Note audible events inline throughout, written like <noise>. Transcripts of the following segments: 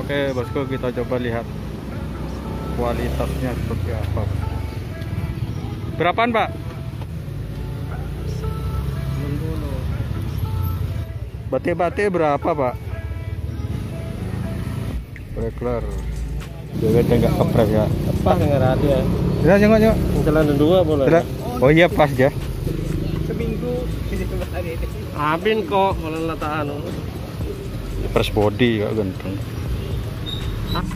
Oke bosku kita coba lihat kualitasnya seperti apa. Berapaan pak? Batik-batik berapa pak? Regular Bebeknya nggak kepres ya Apa nggak ada ya? Tidak nyengok nyengok Jalan dua boleh. Tidak Oh iya pas ya Seminggu Abin kok malah lata anu. Press body kak ganteng Oke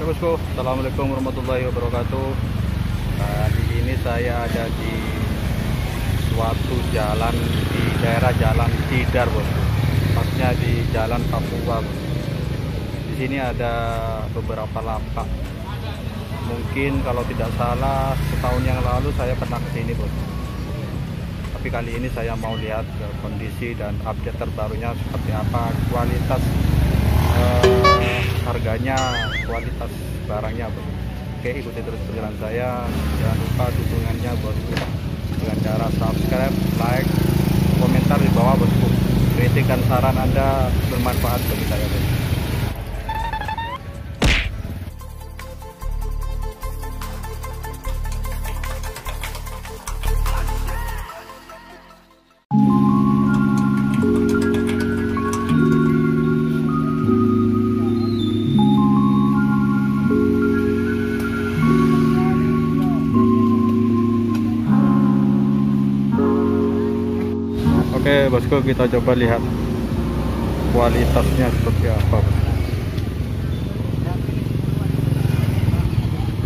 bosku Assalamualaikum warahmatullahi wabarakatuh. Nah, di ini saya ada di suatu jalan di daerah Jalan Tidar bosku Tepatnya di Jalan Papua. Di sini ada beberapa lapak. Mungkin kalau tidak salah setahun yang lalu saya pernah ke sini bosku tapi kali ini saya mau lihat ke kondisi dan update terbarunya seperti apa. Kualitas eh, harganya kualitas barangnya oke ikuti terus perjalanan saya. Jangan lupa dukungannya bosku dengan cara subscribe like komentar di bawah bosku kritik dan saran anda bermanfaat bagi saya bos. Oke bosku kita coba lihat kualitasnya seperti apa.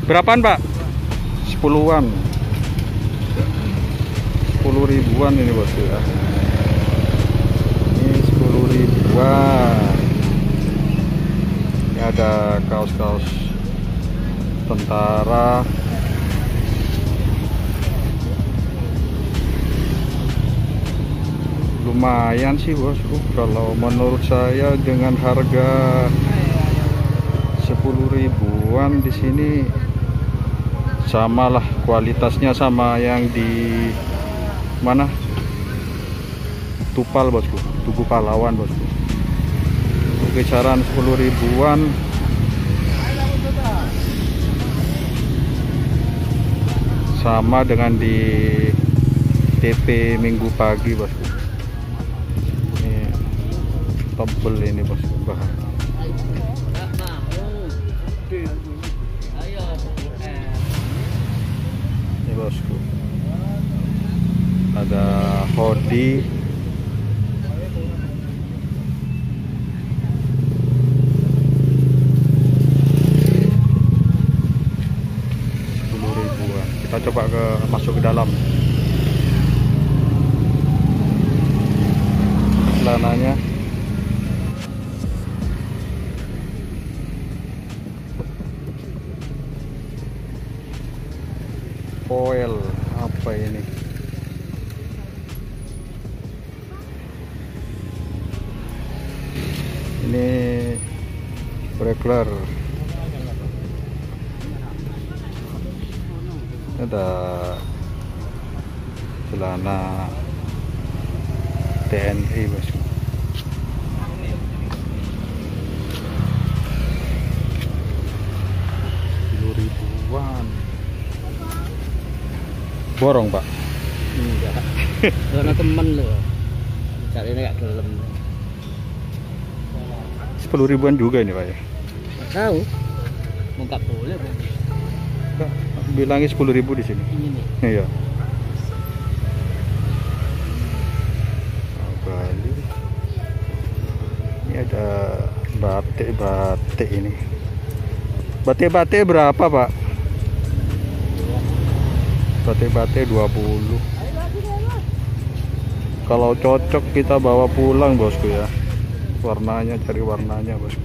Berapaan pak? Sepuluhan Sepuluh ribuan ini bosku ya Ini sepuluh ribuan Ini ada kaos-kaos tentara lumayan sih bosku kalau menurut saya dengan harga 10 ribuan di sini samalah kualitasnya sama yang di mana? Tupal bosku Tugu Pahlawan bosku kisaran 10 ribuan sama dengan di TP Minggu pagi bosku tebel ini bosku bahan ini bosku. Ada ribuan. Kita coba ke masuk ke dalam. Celananya foil apa ini? Ini regular ada celana TNI bosku ribuan borong pak Enggak. Karena temen lo. Cari ini gak gelem. sepuluh ribuan juga ini pak ya Nggak Tahu. Nggak boleh. Enggak, bilangnya sepuluh ribu di sini Ini iya Bali ini ada batik-batik ini batik-batik berapa pak batik-batik 20 kalau cocok kita bawa pulang bosku ya warnanya cari warnanya bosku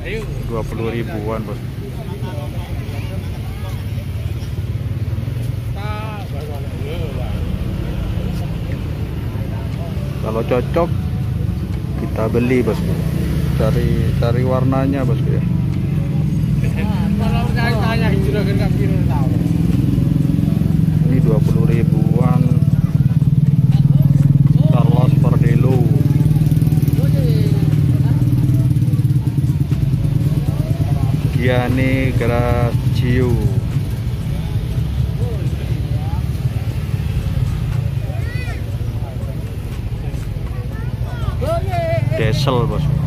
Ayo. 20 ribuan bos kalau cocok kita beli bosku cari cari warnanya bosku ya. Ini 20 ribuan. Carlos Pardelo Gianni Gracio Desel bosku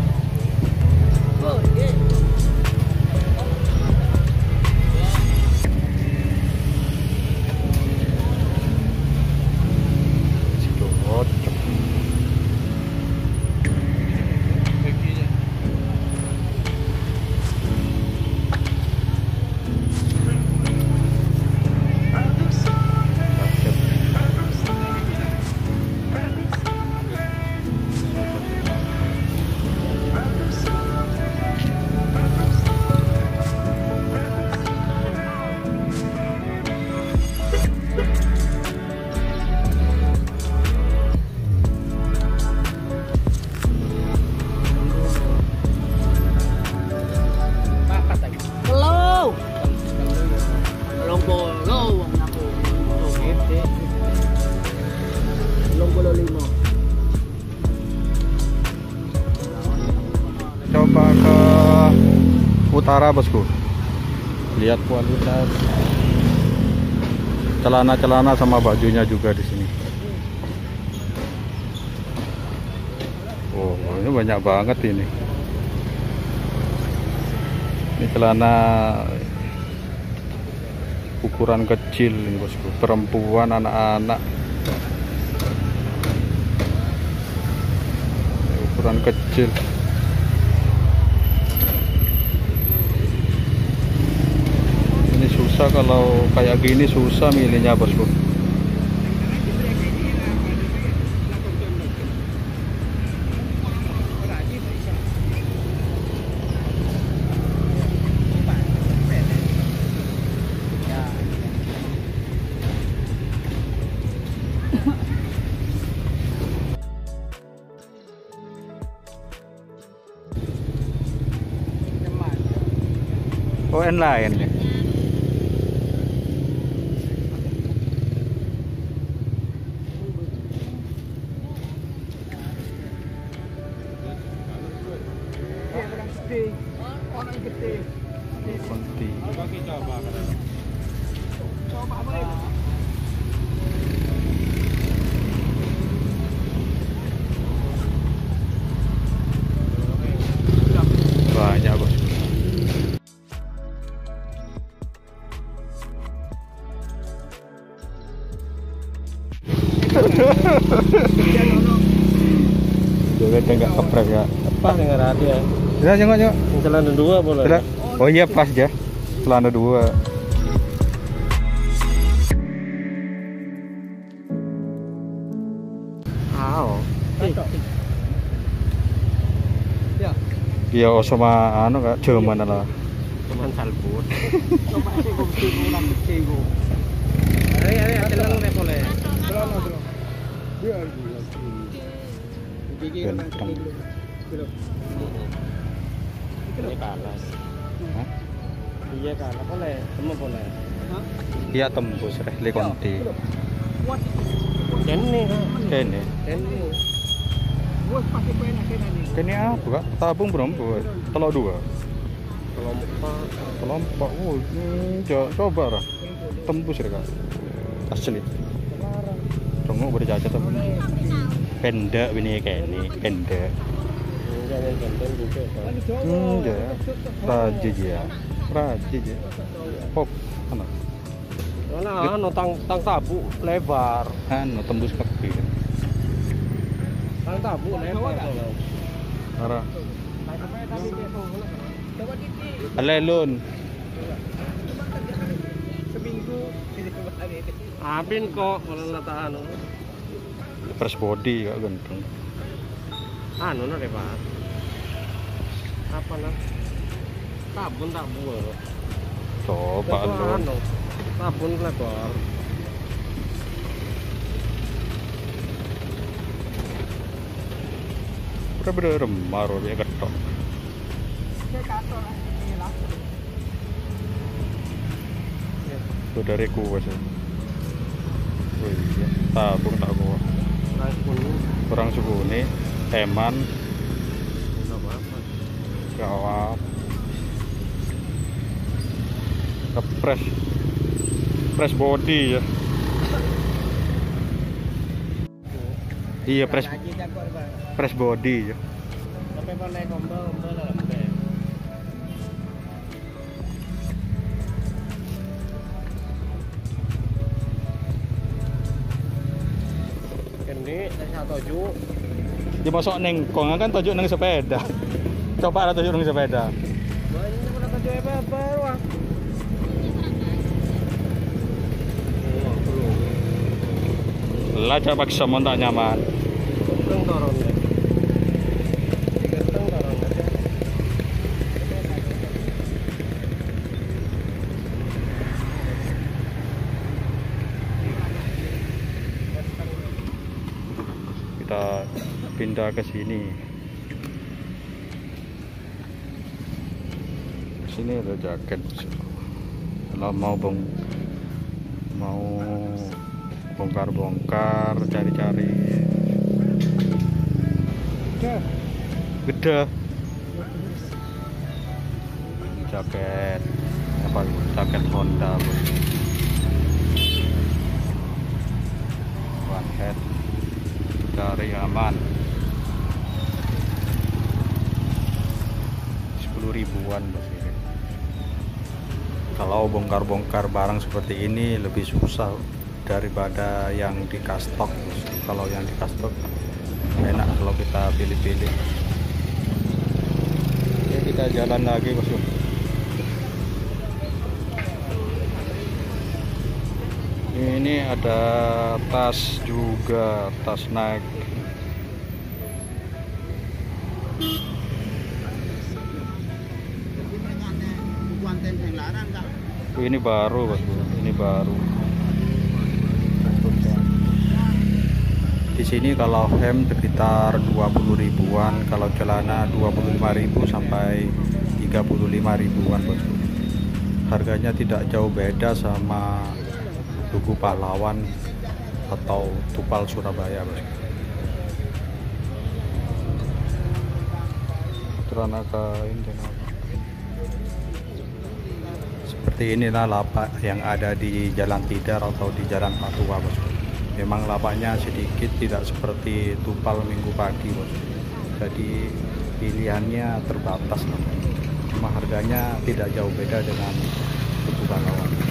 utara bosku. Lihat kualitas. Celana-celana sama bajunya juga di sini. Oh ini banyak banget ini. Ini celana ukuran kecil ini bosku. Perempuan anak-anak. Ukuran kecil ini susah kalau kayak gini susah milihnya bosku. Oh lain Konti. Banyak bos. Jadi kan nggak kepres ya. Apa dengan radio? Sudah jengok jengok. Celana dua boleh. Sudah. Oh iya pas ya. Celana dua. Aw. Ya, Iya oh, sama anu kak Jerman lah. cuman salbut. Ayo, ayo, celana boleh. Celana, celana. Ganteng. Ini kalah. Hah? Iya kalah boleh, semua boleh. Iya tembus reh Konti. Kene, Kene. kene. Kene apa kak? Tabung berapa? Telur dua. Kelompok. Kelompok. Oh, ini co- coba lah. Tembus reh kak. Asli. Tunggu berjaja tuh. Pendek ini kene. Pendek. Hmm, ya. Ya. Ya. Pop. Mana anu tang tang tabu lebar. Anu tembus kaki. Tang tabu lebar. Alelun. Apin kok kalau nata anu. Fresh body ganteng. Anu Pak. Apa na? Sabun tak buat. Coba lu. Anu. Sabun lebar. bener remar ya ketok itu dari kuah sih oh iya tabung tak kuah kurang suku ini teman kepres press body ya. Iya press press body ya. Ini saya tuju. dia masuk neng kong kan tujuh neng sepeda. <laughs> Coba lah tujuh neng sepeda. Banyak udah tuju apa baru dorong ya. Genteng dorong. kita pindah ke sini sini ada jaket kalau mau bong mau bongkar-bongkar cari-cari. Gede. Jaket. Apa jaket Honda one head. Cari aman. 10 ribuan bos kalau bongkar-bongkar barang seperti ini lebih susah daripada yang di kastok. Kalau yang di kastok enak kalau kita pilih-pilih. Oke, kita jalan lagi bos ini ada tas juga tas naik. Ini baru bos ini baru di sini kalau hem sekitar 20 ribuan kalau celana 25 ribu sampai 35 ribuan bosku harganya tidak jauh beda sama Tugu Pahlawan atau Tupal Surabaya bosku celana kain seperti inilah lapak yang ada di Jalan Tidar atau di Jalan Patua bosku memang lapaknya sedikit tidak seperti tupal minggu pagi bos. Jadi pilihannya terbatas cuma harganya tidak jauh beda dengan tuku pahlawan